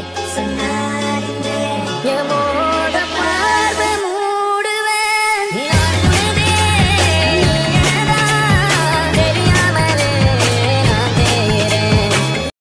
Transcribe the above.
say,